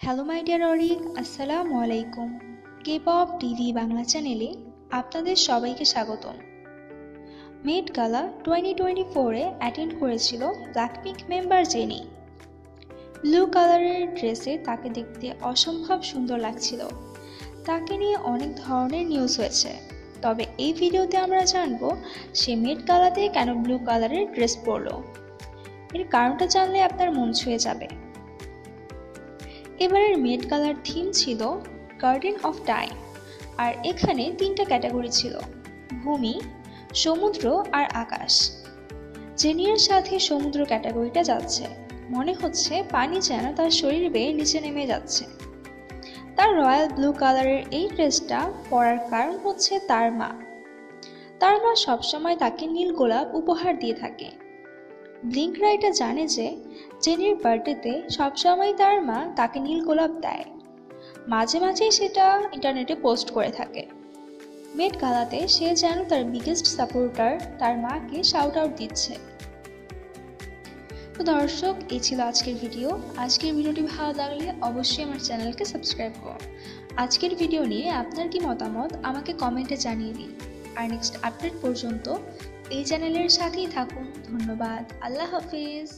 Hello my dear Arik আসসালামু আলাইকুম K pop TV Bangla চ্যানেলে আপনাদের সবাইকে স্বাগতম। মেট গালা টোয়েন্টি টোয়েন্টি ফোরে অ্যাটেন্ড করেছিল ব্ল্যাকপিঙ্ক মেম্বার জেনি ব্লু কালারের ড্রেসে তাকে দেখতে অসম্ভব সুন্দর লাগছিল। তাকে নিয়ে অনেক ধরনের নিউজ হয়েছে। তবে এই ভিডিওতে আমরা জানব, সে মেট গালাতে কেন ব্লু কালারের ড্রেস পরলো। এর কারণটা জানলে আপনার মন ছুঁয়ে যাবে। এবারের মেট কালার থিম ছিল গার্ডেন অফ টাইম, আর এখানে তিনটা ক্যাটাগরি ছিল, ভূমি, সমুদ্র আর আকাশ। জেনিয়ার সাথে সমুদ্র ক্যাটাগরিটা যাচ্ছে। মনে হচ্ছে পানি যেন তার শরীর বেয়ে নিচে নেমে যাচ্ছে। তার রয়্যাল ব্লু কালারের এই ড্রেসটা পরার কারণ হচ্ছে তার মা। তার মা সবসময় তাকে নীল গোলাপ উপহার দিয়ে থাকে। ব্লিঙ্ক রাইটা জানে যে জেনির বার্থডেতে সবসময় তার মা তাকে নীল গোলাপ দেয়। মাঝে মাঝেই সেটা ইন্টারনেটে পোস্ট করে থাকে। মেট গালাতে সে যেন তার বিগেস্ট সাপোর্টার তার মাকে শাউট আউট দিচ্ছে। তো দর্শক, এই ছিল আজকের ভিডিও আজকের ভিডিওটি ভালো লাগলে অবশ্যই আমার চ্যানেলকে সাবস্ক্রাইব করুন আজকের ভিডিও নিয়ে আপনার কি মতামত, আমাকে কমেন্টে জানিয়ে দিন। আর নেক্সট আপডেট পর্যন্ত এই চ্যানেলের সাথেই থাকুন। ধন্যবাদ। আল্লাহ হাফিজ।